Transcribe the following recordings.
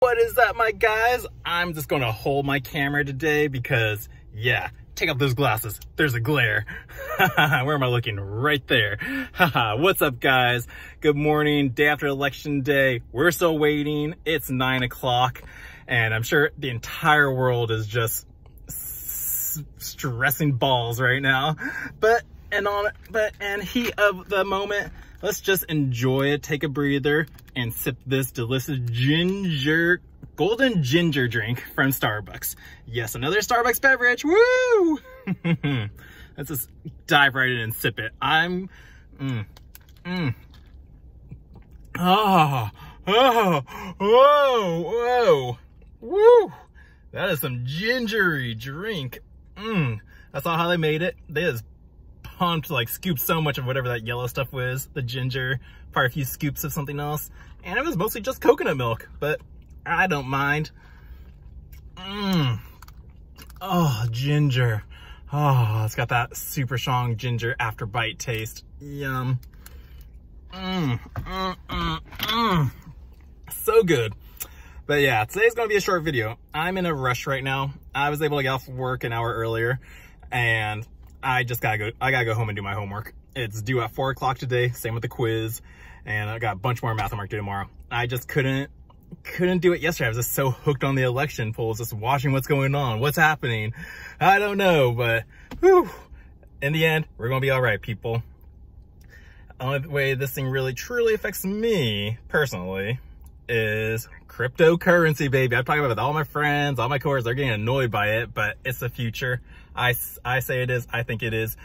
What is that, my guys? I'm just gonna hold my camera today because, yeah, take off those glasses. There's a glare. Where am I looking? Right there. What's up, guys? Good morning, day after election day. We're still waiting. It's nine o'clock, and I'm sure the entire world is just stressing balls right now. But and on but and heat of the moment, let's just enjoy it, take a breather, and sip this delicious ginger, golden ginger drink from Starbucks. Yes, another Starbucks beverage, woo! let's just dive right in and sip it. I'm, mm, mm. Oh, oh, whoa, whoa, woo! That is some gingery drink. Mmm, that's not how they made it. They just pumped, like scooped so much of whatever that yellow stuff was, the ginger, probably a few scoops of something else. And it was mostly just coconut milk, but I don't mind. Mmm. Oh, ginger. Oh, it's got that super strong ginger after bite taste. Yum. Mmm, mmm, mmm, mmm. So good. But yeah, today's gonna be a short video. I'm in a rush right now. I was able to get off work an hour earlier and I just gotta go, I gotta go home and do my homework. It's due at four o'clock today, same with the quiz, and I got a bunch more math homework due tomorrow. I just couldn't, couldn't do it yesterday. I was just so hooked on the election polls, just watching what's going on, what's happening. I don't know, but whew, in the end, we're gonna be all right, people. The only way this thing really truly affects me personally is cryptocurrency, baby. I'm talking about with all my friends, all my coworkers, they're getting annoyed by it, but it's the future. I, I say it is, I think it is.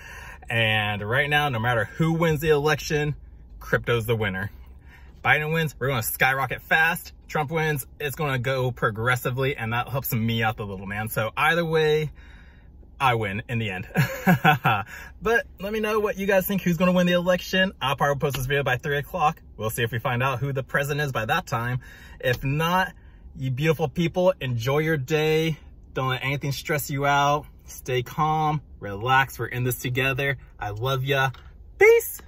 And right now, no matter who wins the election, crypto's the winner. Biden wins, we're gonna skyrocket fast. Trump wins, it's gonna go progressively, and that helps me out the little man. So either way, I win in the end. but let me know what you guys think who's to win the election. I'll probably post this video by 3 o'clock. We'll see if we find out who the president is by that time. If not, you beautiful people, enjoy your day. Don't let anything stress you out. Stay calm, relax. We're in this together. I love ya. Peace.